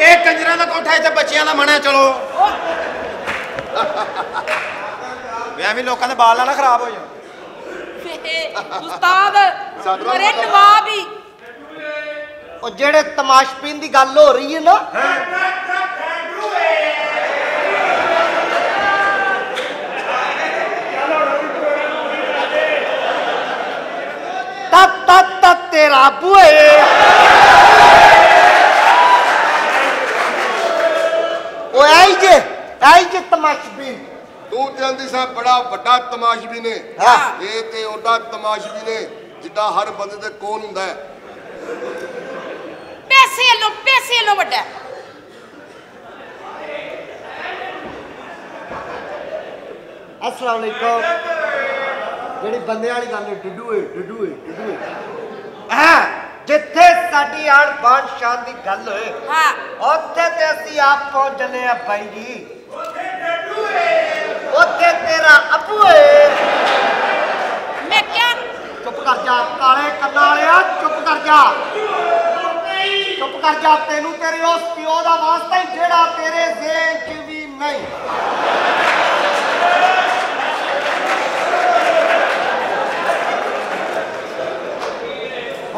ਇਹ ਕੰਜਰਾਂ ਦਾ ਕੋਠਾ ਇੱਥੇ ਬੱਚਿਆਂ ਦਾ ਬਣਿਆ ਚਲੋ। ਵਿਆਹ ਵੀ ਲੋਕਾਂ ਦੇ ਬਾਲ ਨਾ ਨਾ ਖਰਾਬ ਹੋ ਜਾਣ ਉਸਤਾਦ ਮਰੇ ਨਵਾਬ ਹੀ। ਉਹ ਜਿਹੜੇ ਤਮਾਸ਼ਬੀਨ ਦੀ ਗੱਲ ਹੋ ਰਹੀ ਹੈ ਨਾ ਤਤ ਤਤ ਤਤ ਤੇਰਾ ਬੂਏ। ਉਹ ਆਈ ਜੇ ਆਈ ਜੇ ਤਮਾਸ਼ਬੀਨ ਤੂੰ ਜਾਂਦੀ ਸਾ ਬੜਾ ਵੱਡਾ ਤਮਾਸ਼ਬੀ ਨੇ। ਹਾਂ। ਇਹ ਤੇ ਉਹਦਾ ਤਮਾਸ਼ਬੀ ਨੇ ਜਿੱਦਾਂ ਹਰ ਬੰਦੇ ਦੇ ਕੋਲ ਹੁੰਦਾ ਹੈ। ਪੈਸੇ ਲੋ ਪੈਸੇ ਲੋ ਵੱਡਾ ਅਸਲਾਮ ਅਲੈਕੁਮ। ਜਿਹੜੀ ਬੰਦੇ ਵਾਲੀ ਗੱਲ ਹੈ ਡਿੱਡੂ ਏ ਡਿੱਡੂ ਏ ਡਿੱਡੂ ਏ। ਹਾਂ ਜਿੱਥੇ ਸਾਡੀ ਆਣ ਬਾਣ ਸ਼ਾਨ ਦੀ ਗੱਲ ਹੋਏ ਹਾਂ। ਉੱਥੇ ਤੇ ਅਸੀਂ ਆਪ ਪਹੁੰਚ ਜਲੇ ਆ ਭਾਈ ਜੀ। ਉੱਥੇ ਤੇਰਾ ਅੱਬੂ ਏ। ਮੈਂ ਕਿਹਾ ਚੁੱਪ ਕਰ ਜਾ ਕਾਲੇ ਕੰਨਾਂ ਵਾਲਿਆ ਚੁੱਪ ਕਰ ਜਾ। ਚੁੱਪ ਕਰ ਜਾ ਤੈਨੂੰ ਤੇਰੇ ਉਸ ਪਿਓ ਦਾ ਵਾਸਤਾ ਹੀ ਜਿਹੜਾ ਤੇਰੇ ਜ਼ੇਨ 'ਚ ਵੀ ਨਹੀਂ।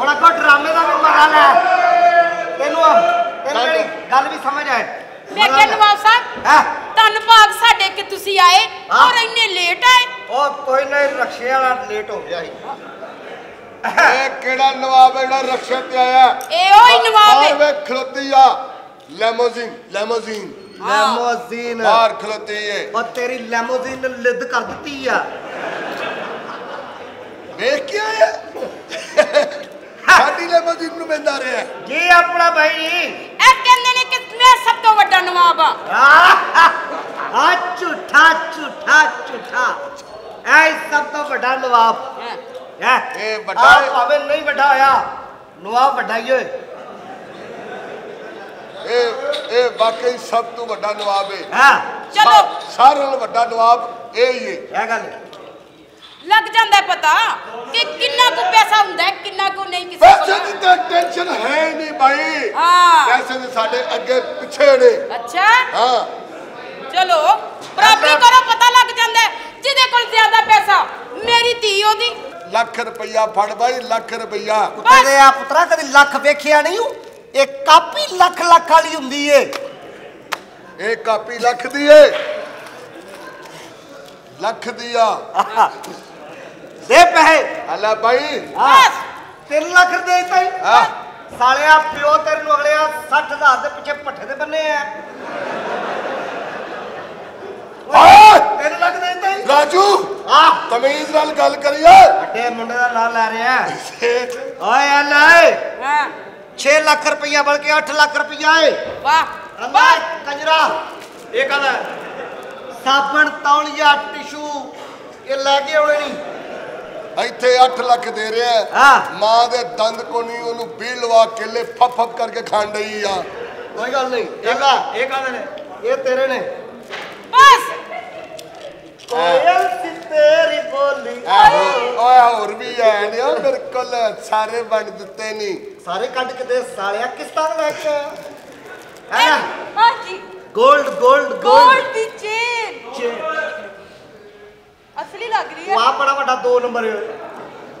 ਹੁਣ ਅੱਗੋਂ ਡਰਾਮੇ ਦਾ ਵੀ ਮਜ਼ਾ ਲੈ। ਤੈਨੂੰ ਤੈਨੂੰ ਮੇਰੀ ਗੱਲ ਵੀ ਸਮਝ ਆਏ। ਮੈਂ ਕਿਹਾ ਨਵਾਬ ਸਾਹਿਬ ਹੈ? ਧੰਨ ਭਾਗ ਸਾਡੇ ਕਿ ਤੁਸੀਂ ਆਏ ਹਾਂ। ਔਰ ਇੰਨੇ ਲੇਟ ਆਏ। ਉਹ ਕੋਈ ਨਹੀਂ ਰਕਸ਼ੇ ਵਾਲਾ ਲੇਟ ਹੋ ਗਿਆ ਸੀ। ਇਹ ਕਿਹੜਾ ਨਵਾਬ ਹੈ ਜਿਹੜਾ ਰਕਸ਼ੇ ਤੇ ਆਇਆ? ਇਹ ਉਹ ਹੀ ਨਵਾਬ ਹੈ। ਵੇ ਖਲੋਤੀ ਆ। ਲੈਮੋਜ਼ੀਨ ਲੈਮੋਜ਼ੀਨ ਲੈਮੋਜ਼ੀਨ ਬਾਹਰ ਖਲੋਤੀ ਏ। ਉਹ ਤੇਰੀ ਲੈਮੋਜ਼ੀਨ ਨੇ ਲਿੱਦ ਕਰ ਦਿੱਤੀ ਆ। ਵੇਖ ਕੇ ਆਇਆ? ਸਾਡੀ ਲੈਮੋਜ਼ੀਨ ਨੂੰ ਬੰਦਾ ਰਿਹਾ। ਜੀ ਆਪਣਾ ਭਾਈ ਇਹ ਕਹਿੰਦੇ ਨੇ ਕਿ ਮੈਂ ਸਭ ਤੋਂ ਵੱਡਾ ਨਵਾਬ ਆ। ਆ ਝੂਠਾ ਝੂਠਾ ਝੂਠਾ। ਐ ਸਭ ਤੋਂ ਵੱਡਾ ਨਵਾਬ। ਹਾਂ। ਹੈ ਇਹ ਵੱਡਾ ਆਹ ਹੈ। ਭਾਵੇਂ ਨਹੀਂ ਵੱਡਾ ਹੋਇਆ ਨਵਾਬ ਵੱਡਾ ਹੀ ਓਏ। ਇਹ ਇਹ ਵਾਕਈ ਸਭ ਤੋਂ ਵੱਡਾ ਨਵਾਬ ਹੈ ਹਾਂ। ਚਲੋ। ਸਾਰਿਆਂ ਨਾਲੋਂ ਵੱਡਾ ਨਵਾਬ ਇਹ ਹੀ ਹੈ ਇਹ ਗੱਲ। ਲੱਗ ਜਾਂਦਾ ਪਤਾ ਕਿ ਕਿੰਨਾ ਕੁ ਪੈਸਾ ਹੁੰਦਾ ਹੈ ਕਿੰਨਾ ਕੁ ਨਹੀਂ ਕਿਸੇ ਪੈਸੇ ਦੀ ਕੋਲ ਤਾਂ ਟੈਨਸ਼ਨ ਹੈ ਨਹੀਂ ਭਾਈ ਹਾਂ। ਪੈਸੇ ਦੇ ਸਾਡੇ ਅੱਗੇ ਪਿੱਛੇ ਨੇ। ਅੱਛਾ। ਹਾਂ। ਚਲੋ ਬਰਾਬਰੀ ਕਰੋ ਪਤਾ ਲੱਗ ਜਾਂਦਾ ਜਿਹਦੇ ਕੋਲ ਜ਼ਿਆਦਾ ਪੈਸਾ ਮੇਰੀ ਧੀ ਉਹਦੀ। ਲੱਖ ਰੁਪਈਆ ਫੜ ਬਾਈ ਲੱਖ ਰੁਪਈਆ। ਕੁੱਤੇ ਦੇ ਆ ਪੁੱਤਰਾ ਕਦੀ ਲੱਖ ਵੇਖਿਆ ਨਹੀਂ ਹੂੰ? ਇਹ ਕਾਪੀ ਲੱਖ ਲੱਖ ਵਾਲੀ ਹੁੰਦੀ ਏ। ਇਹ ਕਾਪੀ ਲੱਖ ਦੀ ਏ। ਲੱਖ ਦੀ ਆ ਦੇ ਪੈਸੇ। ਹਲਾ ਬਾਈ। ਹਾਂ। 3 ਲੱਖ ਦੇ ਦਿੱਤਾ ਹੀ। ਸਾਲਿਆ ਪਿਓ ਤੇਰੇ ਨੂੰ ਅਗਲਿਆ 60000 ਦੇ ਪਿੱਛੇ ਪੱਠੇ ਦੇ ਬੰਨੇ ਆ। 3 ਲੱਖ ਦੇ ਹੀ ਰਾਜੂ ਆ ਤਮੀਜ਼ ਨਾਲ ਗੱਲ ਕਰੀਏ। ਵੱਡੇ ਮੁੰਡੇ ਦਾ ਨਾਂ ਲੈ ਰਿਹਾ। ਓਏ ਅੱਲੇ ਹਾਂ। 6 ਲੱਖ ਰੁਪਈਆ ਬਲਕਿ 8 ਲੱਖ ਰੁਪਈਆ ਏ। ਵਾਹ। ਵਾਹ ਕੰਜਰਾ। ਇਹ ਕਹਿੰਦਾ? ਸਾਬਣ ਤੌਲੀਆ ਇਹ ਲੈ ਕੇ ਆਉਣੇ ਨਹੀਂ। ਇੱਥੇ 8 ਲੱਖ ਦੇ ਰਿਹਾ ਮਾਂ ਦੇ ਦੰਦ ਕੋ ਨਹੀਂ ਉਹਨੂੰ 20 ਲਵਾ ਕੇਲੇ ਫੱਫ ਕਰਕੇ ਖਾਣ ਡਈ ਆ। ਕੋਈ ਗੱਲ ਨਹੀਂ। ਇਹ ਇਹ ਕਾਹਦੇ ਨੇ? ਇਹ ਤੇਰੇ ਨੇ। ਬਸ। ਕੋਇਲ ਸੀ ਤੇਰੀ ਬੋਲੀ। ਓਏ ਹੋਰ ਵੀ ਐ ਨੇ ਮੇਰੇ ਕੋਲ ਸਾਰੇ ਵੰਡ ਦਿੱਤੇ ਨਹੀਂ ਸਾਰੇ ਕੱਢ ਕੇ ਦੇ ਸਾਲਿਆ ਕਿਸਤਾਨ ਵਿੱਚ ਹੈ ਨਾ ਹਾਂਜੀ 골ਡ 골ਡ 골ਡ ਦੀ ਚੇਨ ਅਸਲੀ ਲੱਗ ਰਹੀ ਹੈ। ਵਾਹ ਬੜਾ ਵੱਡਾ 2 ਨੰਬਰ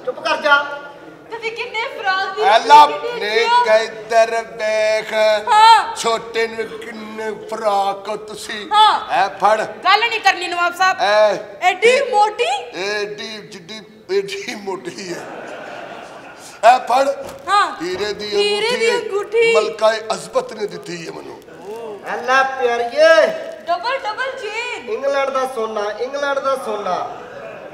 ਚੁੱਪ ਕਰ ਜਾ। ਤੁਸੀਂ ਕਿੰਨੇ ਫਰਾਜ਼ ਦੀ ਐਲਾ ਨੇ ਵੇਖ ਹਾਂ। ਛੋਟੇ ਨੂੰ ਕਿੰਨੇ ਫਰਾਕ ਤੁਸੀਂ। ਐ ਫੜ। ਗੱਲ ਨਹੀਂ ਕਰਨੀ ਨਵਾਬ ਸਾਹਿਬ। ਐ ਐਡੀ ਮੋਟੀ। ਏਡੀ ਜਿੱਡੀ ਏਡੀ ਮੋਟੀ ਹੈ। ਐ ਫੜ। ਹਾਂ। ਹੀਰੇ ਦੀ ਹੀਰੇ ਦੀ ਅੰਗੂਠੀ। ਮਲਕਾਏ ਅਜ਼ਬਤ ਨੇ ਦਿੱਤੀ ਹੈ ਮੈਨੂੰ। ਅੱਲਾ ਪਿਆਰੀਏ। ਡਬਲ ਡਬਲ ਚੇਨ ਇੰਗਲੈਂਡ ਦਾ ਸੋਨਾ ਇੰਗਲੈਂਡ ਦਾ ਸੋਨਾ।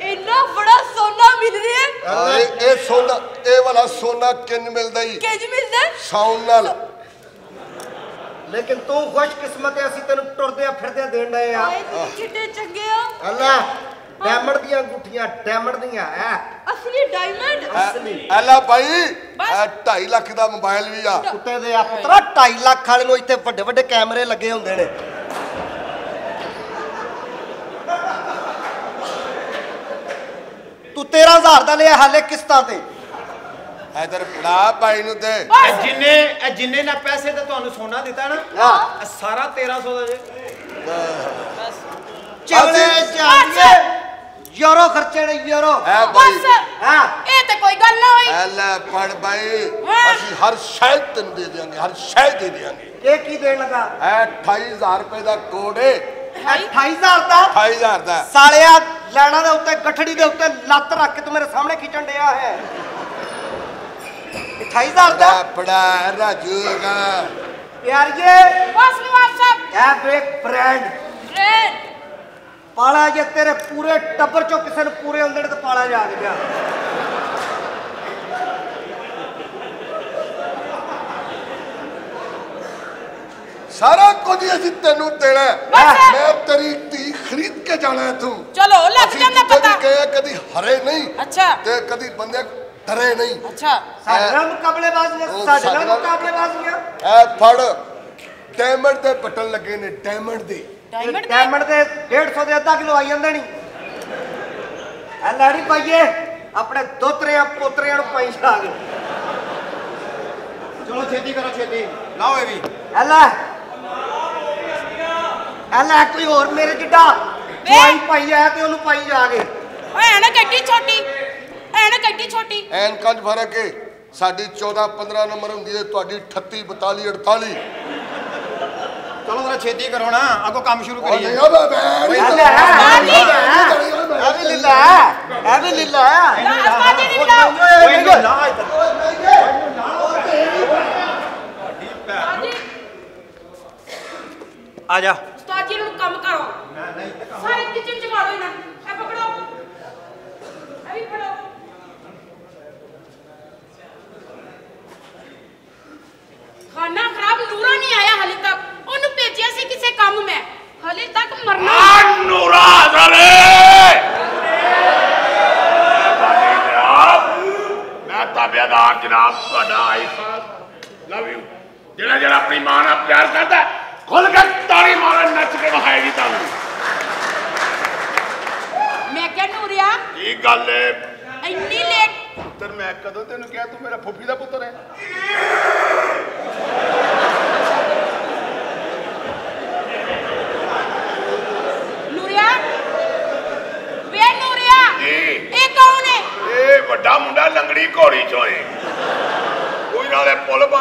ਇੰਨਾ ਬੜਾ ਸੋਨਾ ਮਿਲ ਰਿਹਾ ਹੈ ਇਹ ਇਹ ਸੋਨਾ ਇਹ ਵਾਲਾ ਸੋਨਾ ਕਿੰਨ ਮਿਲਦਾ ਹੀ ਕਿੰਜ ਮਿਲਦਾ? ਸਾਉਣ ਨਾਲ। ਲੇਕਿਨ ਤੂੰ ਖੁਸ਼ਕਿਸਮਤ ਹੈ ਅਸੀਂ ਤੈਨੂੰ ਟੁਰਦੇ ਫਿਰਦੇ ਦੇਣ ਡਏ ਆ। ਕਿੰਨੇ ਚੰਗੇ ਹੋ। ਅੱਲਾ ਡਾਇਮੰਡ ਦੀਆਂ ਅੰਗੂਠੀਆਂ ਡਾਇਮੰਡ ਦੀਆਂ ਐ। ਅਸਲੀ ਡਾਇਮੰਡ। ਅਸਲੀ ਐਲਾ ਭਾਈ ਬਸ। 2.5 ਲੱਖ ਦਾ ਮੋਬਾਈਲ ਵੀ ਆ। ਕੁੱਤੇ ਦੇ ਆ ਪੁੱਤਰਾ 2.5 ਲੱਖ ਵਾਲੇ ਨੂੰ ਇੱਥੇ ਵੱਡੇ ਵੱਡੇ ਕੈਮਰੇ ਲੱਗੇ ਹੁੰਦੇ ਨੇ। 13000 ਦਾ ਲਿਆ ਹਾਲੇ ਕਿਸ਼ਤਾਂ ਤੇ। ਇਧਰ ਫੜਾ ਭਾਈ ਨੂੰ ਦੇ ਇਹ ਜਿੰਨੇ ਇਹ ਜਿੰਨੇ ਨਾ ਪੈਸੇ ਤੇ ਤੁਹਾਨੂੰ ਸੋਨਾ ਦਿੱਤਾ ਨਾ ਹਾਂ। ਇਹ ਸਾਰਾ 1300 ਦਾ ਜੇ। ਚਵਲੇ ਜਾਈਏ। ਯੂਰੋ ਖਰਚੇ ਨੇ ਯੂਰੋ। ਐ ਭਾਈ ਬਸ। ਹਾਂ। ਇਹ ਤੇ ਕੋਈ ਗੱਲ ਨਾ ਹੋਈ। ਐ ਲੈ ਫੜ ਭਾਈ ਹਾਂ। ਅਸੀਂ ਹਰ ਸ਼ੈ ਤੈਨੂੰ ਦੇ ਦਿਆਂਗੇ ਹਰ ਸ਼ੈ ਦੇ ਦਿਆਂਗੇ। ਇਹ ਕੀ ਦੇਣ ਲੱਗਾ? ਐ 28000 ਰੁਪਏ ਦਾ ਕੋਡ ਏ। 28000 ਦਾ? 28000 ਦਾ। ਸਾਲਿਆ ਲੈਣਾ ਦੇ ਉੱਤੇ ਗੱਠੜੀ ਦੇ ਉੱਤੇ ਲੱਤ ਰੱਖ ਕੇ ਤੂੰ ਮੇਰੇ ਸਾਹਮਣੇ ਖਿੱਚਣ ਡਿਆ ਹੈ। 28000 ਦਾ? ਫੜਾ ਰਾਜੂਗਾ। ਯਾਰ ਇਹ ਬਸ ਨਵਾਬ ਸਾਹਿਬ ਇਹ ਬ੍ਰੇਕ ਬ੍ਰਾਂਡ। ਟ੍ਰੇਨ ਪਾਲਾ ਜੇ ਤੇਰੇ ਪੂਰੇ ਟੱਬਰ ਚੋਂ ਕਿਸੇ ਨੂੰ ਪੂਰੇ ਨੇ ਤਾਂ ਪਾਲਾ ਜਾ ਕੇ ਗਿਆ ਸਾਰਾ ਕੁਝ ਅਸੀਂ ਤੈਨੂੰ ਦੇਣਾ। ਮੈਂ ਤੇਰੀ ਧੀ ਖਰੀਦ ਕੇ ਜਾਣਾ ਹੈ ਤੂੰ ਚਲੋ ਲੱਗ ਜਾਂਦਾ ਪਤਾ। ਕਹੇ ਕਦੀ ਹਰੇ ਨਹੀਂ ਅੱਛਾ। ਤੇ ਕਦੀ ਬੰਦੇ ਡਰੇ ਨਹੀਂ। ਅੱਛਾ। ਸਾਡੇ ਮੁਕਾਬਲੇਬਾਜ਼ ਨੇ ਸਾਡੇ ਮੁਕਾਬਲੇਬਾਜ਼ ਨੇ ਐ ਫੜ ਡਾਇਮੰਡ ਦੇ ਬਟਨ ਲੱਗੇ ਨੇ ਡਾਇਮੰਡ ਦੇ। ਡਾਇਮੰਡ ਦੇ? ਡਾਇਮੰਡ ਦੇ 150 ਦੇ ਅੱਧਾ ਕਿਲੋ ਆਈ ਜਾਂਦੇ ਨਹੀਂ ਐ ਲਾੜੀ ਪਾਈਏ ਆਪਣੇ ਦੋਤਰਿਆਂ ਪੋਤਰਿਆਂ ਨੂੰ ਪਾਈ ਜਾ ਕੇ ਚਲੋ ਛੇਤੀ ਕਰੋ ਛੇਤੀ। ਲਾਓ ਇਹ ਵੀ। ਐ ਲੈ। ਐ ਲੈ ਕੋਈ ਹੋਰ ਮੇਰੇ ਜਿੱਡਾ। ਜਵਾਈ ਪਾਈ ਆ ਤੇ ਉਹਨੂੰ ਪਾਈ ਜਾ ਕੇ। ਓਏ ਐ ਨਾ ਗੱਡੀ ਛੋਟੀ। ਐ ਨਾ ਗੱਡੀ ਛੋਟੀ। ਐਨਕਾਂ 'ਚ ਫ਼ਰਕ ਹੈ ਸਾਡੀ 14 15 ਨੰਬਰ ਹੁੰਦੀ ਹੈ ਤੁਹਾਡੀ 38 42 48 ਚਲੋ ਜਰਾ ਛੇਤੀ ਕਰੋ ਨਾ ਅੱਗੋਂ ਕੰਮ ਸ਼ੁਰੂ ਕਰੀਏ। ਨਹੀਂ ਓਏ ਲੈ ਐ ਵੀ ਲੀਲਾ ਐ ਵੀ ਲੀਲਾ ਲਾ ਉਸਤਾਦ ਜੀ ਦੀ ਨਾ ਲਾ ਇੱਧਰ। ਉਸਤਾਦ ਜੀ ਆ ਜੀ ਨੂੰ ਕੰਮ ਕਰੋ ਸਾਰੇ ਕਿਚਨ ਚ ਮਾਰੋ ਇਹਨਾਂ ਇਹ ਪਕੜੋ ਇਹ ਵੀ ਫੜੋ ਖਾਣਾ ਖਰਾਬ ਨੂਰਾ ਨਹੀਂ ਆਇਆ ਹਲੇ ਤੱਕ ਉਹਨੂੰ ਭੇਜਿਆ ਸੀ ਕਿਸੇ ਕੰਮ ਮੈਂ ਹਲੇ ਤੱਕ ਮਰਨਾ ਨੂਰਾ ਜ਼ਰੇ ਜਨਾਬ ਮੈਂ ਤਾਬੇਦਾਰ ਜਨਾਬ ਤੁਹਾਡਾ ਆਈ ਖਾਨ ਲਵ ਯੂ ਜਿਹੜਾ ਜਿਹੜਾ ਆਪਣੀ ਮਾਂ ਨਾਲ ਪਿਆਰ ਕਰਦਾ ਖੁੱਲ ਕੇ ਤਾੜੀ ਮਾਰਨ ਨੱਚ ਕੇ ਵਹਾਏਗੀ ਤੁਹਾਨੂੰ। ਮੈਂ ਕਿਹਾ ਨੂਰਿਆ ਕੀ ਗੱਲ ਏ? ਇੰਨੀ ਲੇਟ ਪੁੱਤਰ ਮੈਂ ਕਦੋਂ ਤੈਨੂੰ ਕਿਹਾ ਤੂੰ ਮੇਰਾ ਫੁੱਫੀ ਦਾ ਪੁੱਤਰ ਹੈ ਨੂਰਿਆ ਵੇ ਨੂਰਿਆ ਜੀ ਇਹ ਕੌਣ ਹੈ ਇਹ ਵੱਡਾ ਮੁੰਡਾ ਲੰਗੜੀ ਘੋੜੀ ਚੋਂ ਏ ਕੋਈ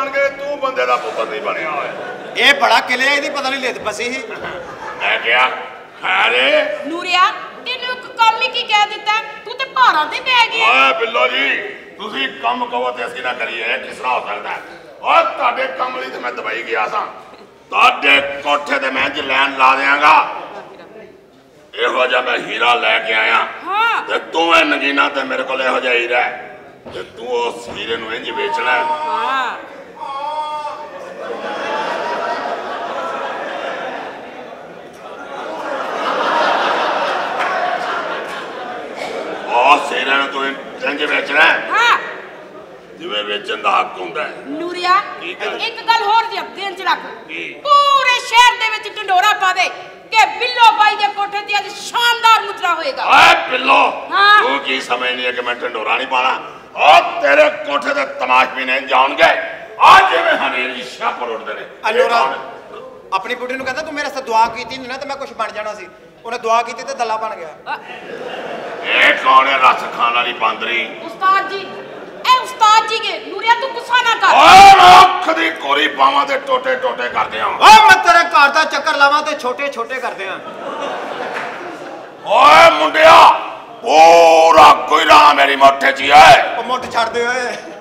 ਗਏ ਤੂੰ ਬੰਦੇ ਦਾ ਪੁੱਤਰ ਨਹੀਂ ਬਣਿਆ ਹੋਇਆ। ਇਹ ਬੜਾ ਕਿਲਿਆ ਇਹਦੀ ਪਤਾ ਨਹੀਂ ਲਿਤ ਪਸੀ ਸੀ। ਮੈਂ ਕਿਹਾ ਖੈਰੇ ਨੂਰਿਆ ਤੈਨੂੰ ਇੱਕ ਕੰਮ ਹੀ ਕੀ ਕਹਿ ਦਿੱਤਾ? ਤੂੰ ਤੇ ਭਾਰਾਂ ਤੇ ਪੈ ਗਿਆ ਓਏ ਬਿੱਲੋ ਜੀ ਤੁਸੀਂ ਕੰਮ ਕਹੋ ਤੇ ਅਸੀਂ ਨਾ ਕਰੀਏ ਕਿਸ ਤਰ੍ਹਾਂ ਹੋ ਸਕਦਾ? ਓਏ ਤੁਹਾਡੇ ਕੰਮ ਲਈ ਤੇ ਮੈਂ ਦੁਬਈ ਗਿਆ ਸਾਂ। ਤੁਹਾਡੇ ਕੋਠੇ ਤੇ ਮੈਂ ਲੈਣ ਲਾ ਦਿਆਂਗਾ। ਇਹੋ ਜਿਹਾ ਮੈਂ ਹੀਰਾ ਲੈ ਕੇ ਆਇਆ। ਹਾਂ। ਤੇ ਤੂੰ ਇਹ ਨਗੀਨਾ ਤੇ ਮੇਰੇ ਕੋਲ ਇਹੋ ਜਿਹਾ ਹੀਰਾ ਤੇ ਤੂੰ ਉਸ ਹੀਰੇ ਨੂੰ ਇੰਜ ਵੇਚਣਾ ਹੈ। ਹਾਂ ਉਸ ਹੀਰੇ ਨੂੰ ਤੂੰ ਇੰਜ ਵੇਚਣਾ ਹੈ, ਹਾਂ। ਜਿਵੇਂ ਵੇਚਣ ਦਾ ਹੱਕ ਹੁੰਦਾ ਹੈ। ਨੂਰਿਆ ਹੈ। ਇੱਕ ਗੱਲ ਹੋਰ ਦੇ ਦੇਣ ਚ ਰੱਖ? ਪੂਰੇ ਸ਼ਹਿਰ ਦੇ ਵਿੱਚ ਢੰਡੋਰਾ ਪਾ ਦੇ ਕਿ ਬਿੱਲੋ ਬਾਈ ਦੇ ਕੋਠੇ ਤੇ ਅੱਜ ਸ਼ਾਨਦਾਰ ਮੁਜਰਾ ਹੋਏਗਾ। ਓਏ ਹਾਂ। ਤੂੰ ਕੀ ਸਮਝਨੀ ਹੈ ਕਿ ਮੈਂ ਢੰਡੋਰਾ ਨਹੀਂ ਪਾਣਾ ਓ ਤੇਰੇ ਕੋਠੇ ਤੇ ਤਮਾਸ਼ਬੀ ਨੇ ਜਾਣਗੇ। ਆ ਜਿਵੇਂ ਹਨੇਰੀ ਛਾਪਰ ਉੱਡਦੇ ਨੇ। ਅਨੋਰਾ ਹੈ? ਆਪਣੀ ਬੁੱਢੀ ਨੂੰ ਕਹਿੰਦਾ ਤੂੰ ਮੇਰੇ ਵਾਸਤੇ ਦੁਆ ਕੀਤੀ ਨਹੀਂ ਨਾ ਤੇ ਮੈਂ ਕੁਝ ਬਣ ਜਾਣਾ ਸੀ। ਉਹਨੇ ਦੁਆ ਕੀਤੀ ਤੇ ਦੱਲਾ ਬਣ ਗਿਆ। ਇਹ ਕੌਣ ਹੈ ਰਸ ਖਾਣ ਵਾਲੀ ਬਾਂਦਰੀ? ਉਸਤਾਦ ਜੀ ਇਹ ਉਸਤਾਦ ਜੀ ਕੇ ਨੂਰਿਆ ਤੂੰ ਗੁੱਸਾ ਨਾ ਕਰ। ਓਏ ਅੱਖ ਦੀ ਕੋਰੀ ਬਾਵਾਂ ਦੇ ਟੋਟੇ ਟੋਟੇ ਕਰਦੇ ਹਾਂ ਓਏ ਮੈਂ ਤੇਰੇ ਘਰ ਦਾ ਚੱਕਰ ਲਾਵਾਂ ਤੇ ਛੋਟੇ ਛੋਟੇ ਕਰਦੇ ਆ। ਓਏ ਮੁੰਡਿਆ ਪੂਰਾ ਕੋਇਲਾ ਮੇਰੀ ਮੋਠੇ 'ਚ ਹੀ ਹੈ। ਉਹ ਮੁੱਠ ਛੱਡ ਦੇ ਓਏ।